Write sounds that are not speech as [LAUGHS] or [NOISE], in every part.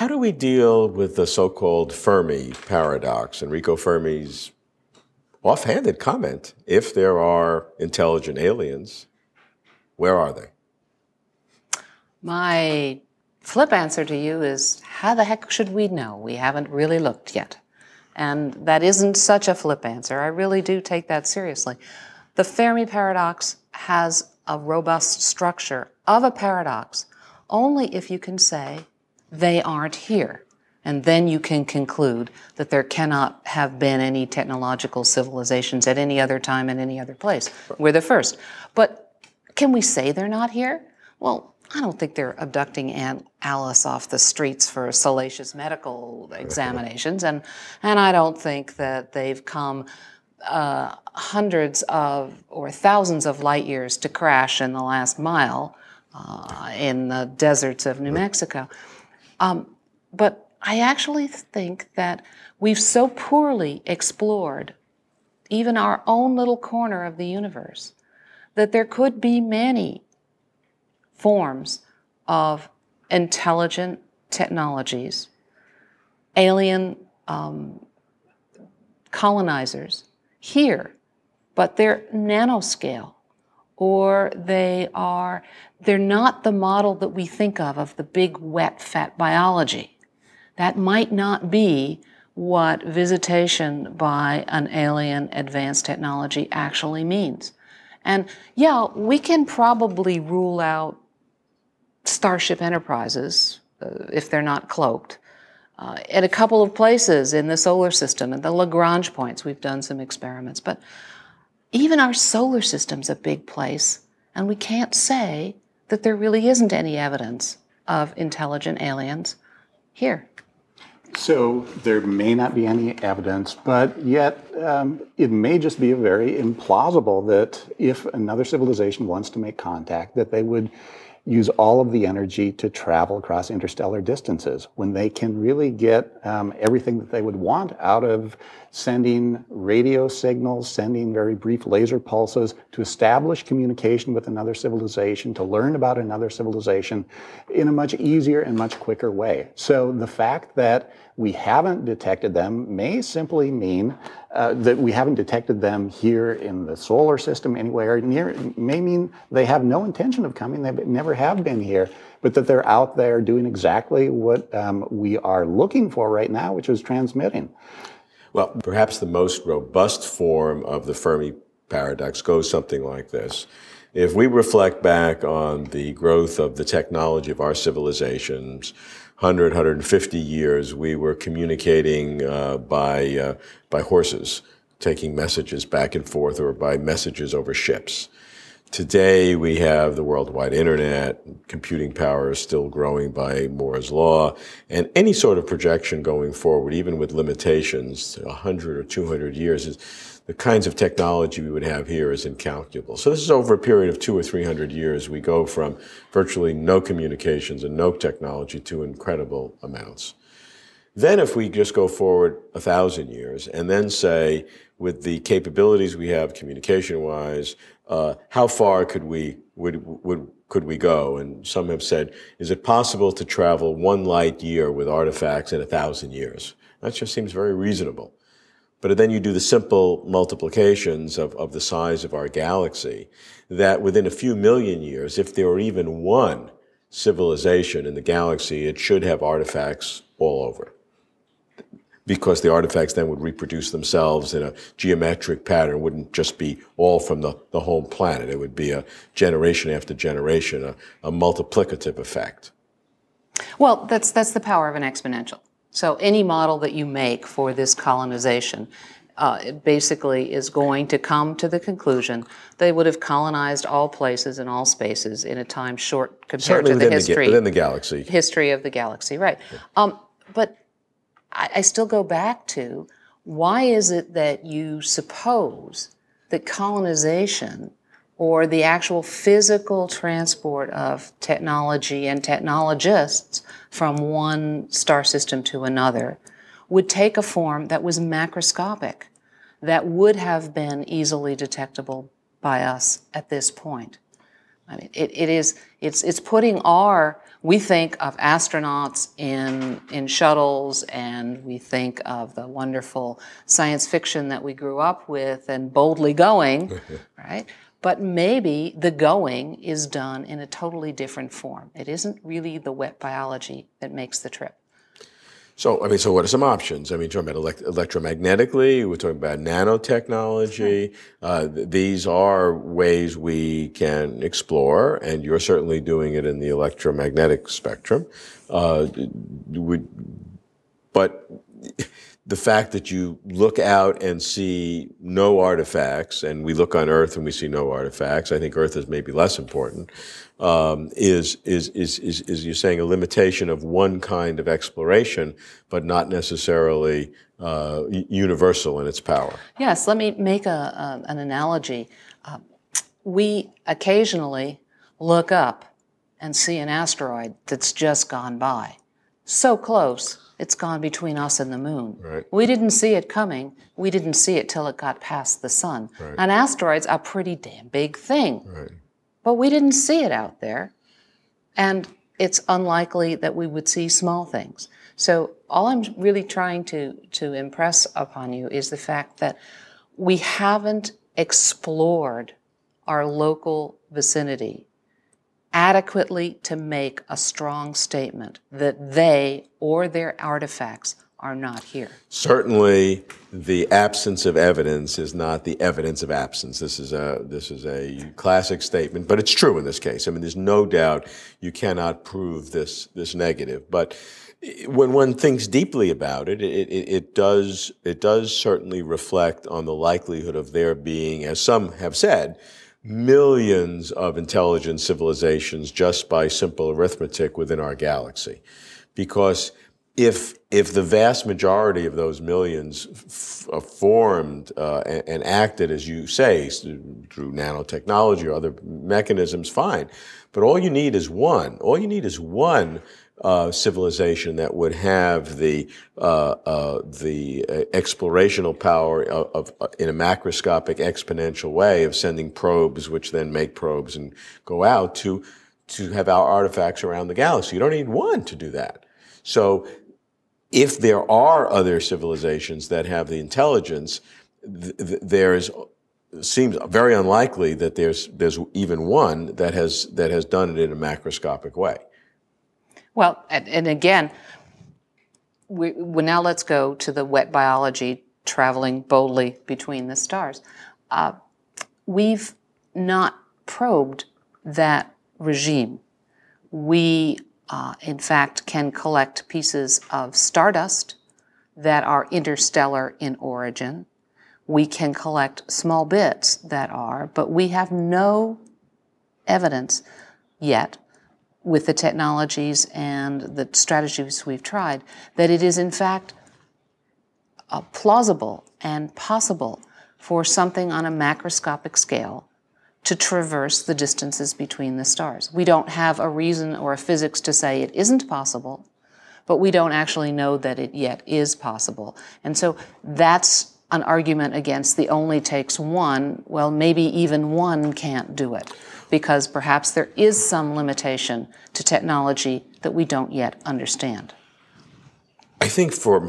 How do we deal with the so-called Fermi paradox? Enrico Fermi's offhanded comment, if there are intelligent aliens, where are they? My flip answer to you is how the heck should we know? We haven't really looked yet. And that isn't such a flip answer. I really do take that seriously. The Fermi paradox has a robust structure of a paradox only if you can say they aren't here. And then you can conclude that there cannot have been any technological civilizations at any other time in any other place. We're the first. But can we say they're not here? Well, I don't think they're abducting Aunt Alice off the streets for salacious medical examinations, and and I don't think that they've come uh, hundreds of or thousands of light years to crash in the last mile uh, in the deserts of New Mexico. Um, but I actually think that we've so poorly explored even our own little corner of the universe that there could be many forms of intelligent technologies, alien um, colonizers here, but they're nanoscale or they are they're not the model that we think of of the big wet fat biology. That might not be what visitation by an alien advanced technology actually means. And yeah we can probably rule out starship enterprises uh, if they're not cloaked uh, at a couple of places in the solar system at the lagrange points. We've done some experiments but even our solar system's a big place, and we can't say that there really isn't any evidence of intelligent aliens here. So there may not be any evidence, but yet um, it may just be very implausible that if another civilization wants to make contact, that they would use all of the energy to travel across interstellar distances when they can really get um, everything that they would want out of sending radio signals, sending very brief laser pulses to establish communication with another civilization, to learn about another civilization in a much easier and much quicker way. So the fact that we haven't detected them may simply mean uh, that we haven't detected them here in the solar system anywhere near. May mean they have no intention of coming. They never have been here, but that they're out there doing exactly what um, we are looking for right now, which is transmitting. Well, perhaps the most robust form of the Fermi paradox goes something like this. If we reflect back on the growth of the technology of our civilizations, 100, 150 years, we were communicating uh, by, uh, by horses, taking messages back and forth, or by messages over ships. Today, we have the worldwide internet, computing power is still growing by Moore's law, and any sort of projection going forward, even with limitations, 100 or 200 years, is, the kinds of technology we would have here is incalculable. So this is over a period of two or 300 years. We go from virtually no communications and no technology to incredible amounts. Then if we just go forward a thousand years and then say, with the capabilities we have communication-wise, uh, how far could we would, would could we go? And some have said, is it possible to travel one light year with artifacts in a thousand years? That just seems very reasonable. But then you do the simple multiplications of, of the size of our galaxy, that within a few million years, if there were even one civilization in the galaxy, it should have artifacts all over because the artifacts then would reproduce themselves in a geometric pattern. It wouldn't just be all from the, the home planet. It would be a generation after generation, a, a multiplicative effect. Well, that's, that's the power of an exponential. So any model that you make for this colonization uh, basically is going to come to the conclusion they would have colonized all places and all spaces in a time short compared Certainly to the history the, within the galaxy. history of the galaxy, right? Yeah. Um, but I, I still go back to why is it that you suppose that colonization or the actual physical transport of technology and technologists from one star system to another would take a form that was macroscopic, that would have been easily detectable by us at this point. I mean, it, it is, it's, it's putting our we think of astronauts in, in shuttles and we think of the wonderful science fiction that we grew up with and boldly going, [LAUGHS] right? But maybe the going is done in a totally different form. It isn't really the wet biology that makes the trip. So, I mean, so what are some options? I mean, talking about elect- electromagnetically, we're talking about nanotechnology. Uh, th- these are ways we can explore, and you're certainly doing it in the electromagnetic spectrum. Uh, would, but the fact that you look out and see no artifacts, and we look on Earth and we see no artifacts, I think Earth is maybe less important, um, is, is, is, is, is you're saying a limitation of one kind of exploration, but not necessarily uh, universal in its power. Yes, let me make a, a an analogy. Uh, we occasionally look up and see an asteroid that's just gone by. So close, it's gone between us and the moon. Right. We didn't see it coming. We didn't see it till it got past the sun. Right. An asteroid's a pretty damn big thing. Right. But we didn't see it out there. And it's unlikely that we would see small things. So all I'm really trying to, to impress upon you is the fact that we haven't explored our local vicinity adequately to make a strong statement that they or their artifacts are not here. Certainly, the absence of evidence is not the evidence of absence. This is a this is a classic statement, but it's true in this case. I mean, there's no doubt you cannot prove this this negative. But when one thinks deeply about it, it, it, it does it does certainly reflect on the likelihood of there being, as some have said, millions of intelligent civilizations just by simple arithmetic within our galaxy, because if if the vast majority of those millions uh, formed uh, and, and, acted as you say through nanotechnology or other mechanisms, fine. But all you need is one. All you need is one uh, civilization that would have the uh, uh, the explorational power of, of, in a macroscopic exponential way of sending probes, which then make probes and go out to to have our artifacts around the galaxy. You don't need one to do that. So if there are other civilizations that have the intelligence, th- th- there's seems very unlikely that there's there's even one that has that has done it in a macroscopic way. Well, and, and again, we, well, now let's go to the wet biology traveling boldly between the stars. Uh, we've not probed that regime. We uh, in fact, can collect pieces of stardust that are interstellar in origin. We can collect small bits that are, but we have no evidence yet with the technologies and the strategies we've tried that it is in fact uh, plausible and possible for something on a macroscopic scale to traverse the distances between the stars. We don't have a reason or a physics to say it isn't possible, but we don't actually know that it yet is possible. And so that's an argument against the only takes one. Well, maybe even one can't do it because perhaps there is some limitation to technology that we don't yet understand. I think for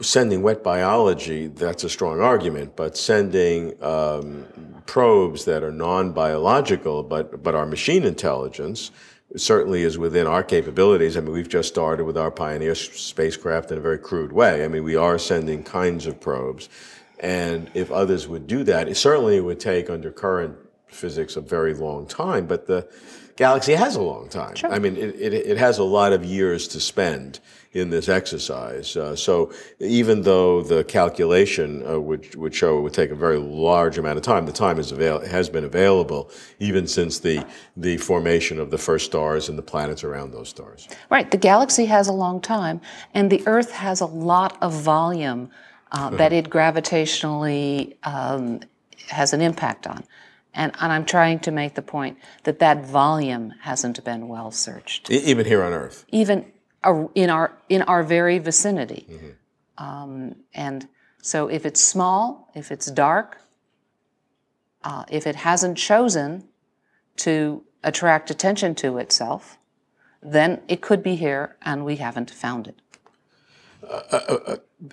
sending wet biology, that's a strong argument, but sending um, probes that are non-biological but, but are machine intelligence certainly is within our capabilities. I mean, we've just started with our Pioneer spacecraft in a very crude way. I mean, we are sending kinds of probes. And if others would do that, it certainly would take under current physics a very long time, but the galaxy has a long time. Sure. I mean, it, it, it has a lot of years to spend in this exercise. Uh, so even though the calculation uh, would, would show it would take a very large amount of time, the time is avail- has been available even since the, the formation of the first stars and the planets around those stars. Right. The galaxy has a long time, and the Earth has a lot of volume uh, that it gravitationally um, has an impact on. And, and, I'm trying to make the point that that volume hasn't been well searched. Even here on Earth. Even in our in our very vicinity. Mm-hmm. Um, and so, if it's small, if it's dark, uh, if it hasn't chosen to attract attention to itself, then it could be here and we haven't found it.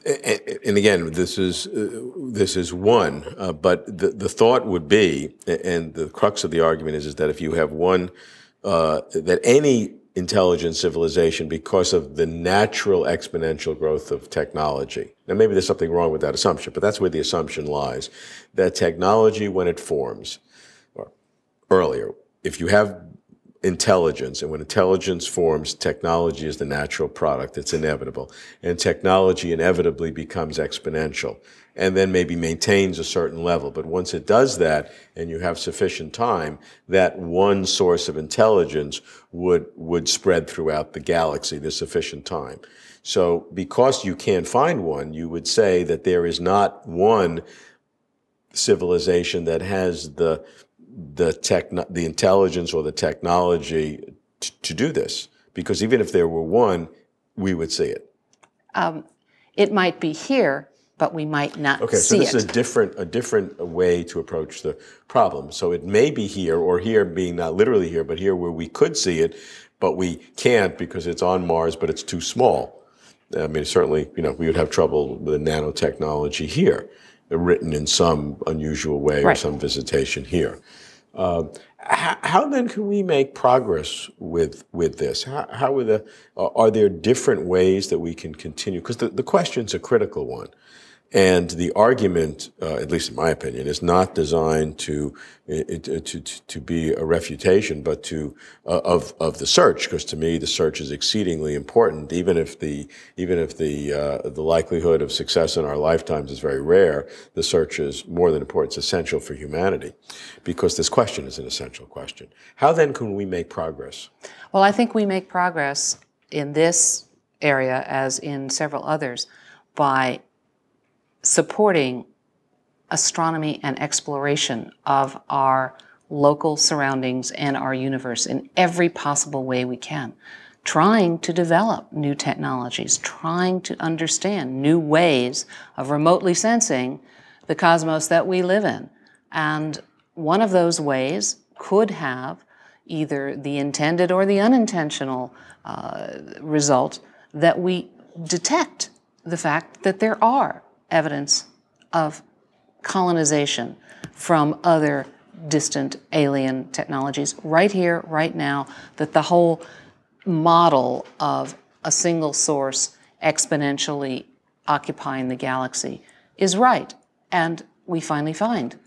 And again, this is uh, this is one, uh, but the, the thought would be, and the crux of the argument is, is that if you have one, uh, that any intelligent civilization, because of the natural exponential growth of technology, now maybe there's something wrong with that assumption, but that's where the assumption lies, that technology, when it forms, or earlier, if you have intelligence. And when intelligence forms, technology is the natural product. It's inevitable. And technology inevitably becomes exponential and then maybe maintains a certain level. But once it does that and you have sufficient time, that one source of intelligence would, would spread throughout the galaxy, there's sufficient time. So because you can't find one, you would say that there is not one civilization that has the the tech, the intelligence or the technology t- to do this? Because even if there were one, we would see it. Um, it might be here, but we might not okay, see so this it. is a different, a different way to approach the problem. So it may be here, or here being not literally here, but here where we could see it, but we can't because it's on Mars, but it's too small. I mean, certainly, you know, we would have trouble with the nanotechnology here, written in some unusual way right. or some visitation here. Uh, how, how, then can we make progress with with this? How, how are the are there different ways that we can continue? Because the, the question's a critical one. And the argument, uh, at least in my opinion, is not designed to to, to be a refutation, but to uh, of of the search. Because to me, the search is exceedingly important. Even if the even if the uh, the likelihood of success in our lifetimes is very rare, the search is more than important. It's essential for humanity, because this question is an essential question. How then can we make progress? Well, I think we make progress in this area, as in several others, by supporting astronomy and exploration of our local surroundings and our universe in every possible way we can. Trying to develop new technologies, trying to understand new ways of remotely sensing the cosmos that we live in. And one of those ways could have either the intended or the unintentional uh, result that we detect the fact that there are evidence of colonization from other distant alien technologies right here, right now, that the whole model of a single source exponentially occupying the galaxy is right. And we finally find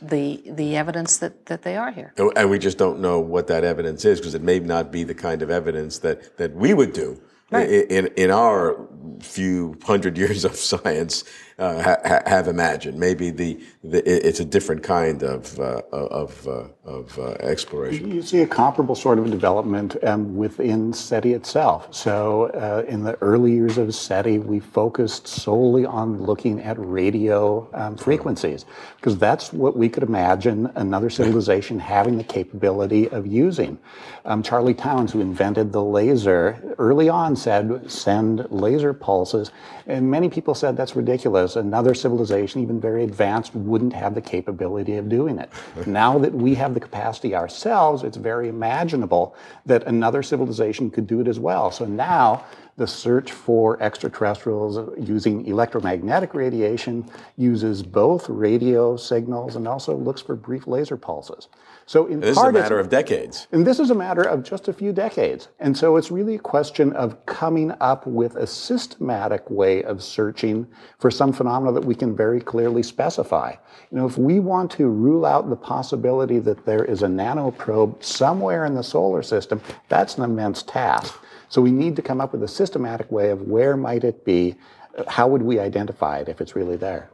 the the evidence that, that they are here. And we just don't know what that evidence is because it may not be the kind of evidence that, that we would do right. in, in our few hundred years of [LAUGHS] science uh, ha, have imagined. Maybe the, the, it's a different kind of uh, of, uh, of uh, exploration. You see a comparable sort of development um, within SETI itself. So uh, in the early years of SETI, we focused solely on looking at radio um, frequencies because that's what we could imagine another civilization [LAUGHS] having the capability of using. Um, Charlie Townes, who invented the laser, early on said send laser pulses, and many people said that's ridiculous. Another civilization, even very advanced, wouldn't have the capability of doing it. [LAUGHS] now that we have the capacity ourselves, it's very imaginable that another civilization could do it as well. So now the search for extraterrestrials using electromagnetic radiation uses both radio signals and also looks for brief laser pulses. So in this part, is a matter of decades. And this is a matter of just a few decades. And so it's really a question of coming up with a systematic way of searching for some phenomena that we can very clearly specify. You know, if we want to rule out the possibility that there is a nanoprobe somewhere in the solar system, that's an immense task. So we need to come up with a systematic way of where might it be, how would we identify it if it's really there.